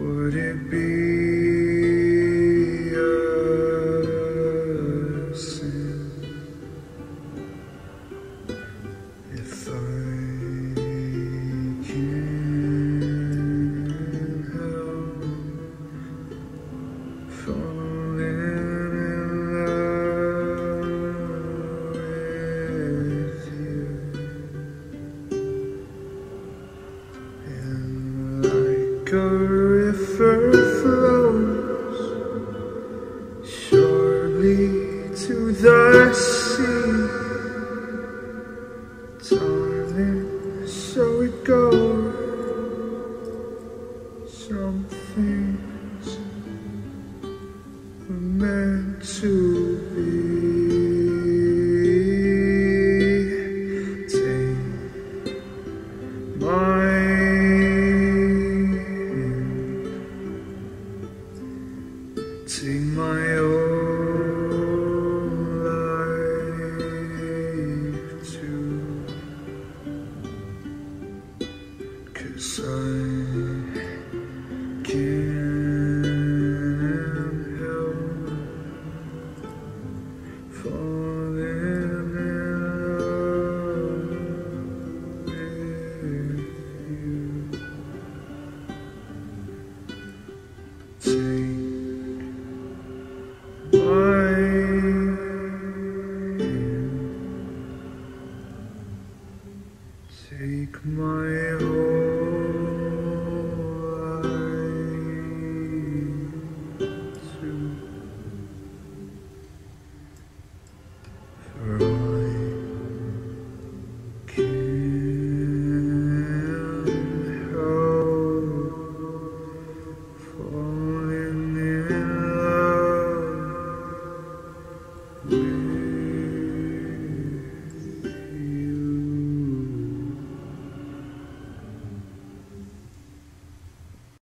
Would it be a sin if I can't help falling in love with you? And like a river flows surely to the sea, darling, so it goes. Some things meant to be. Sing my own life too. Cause I can't help falling. my home.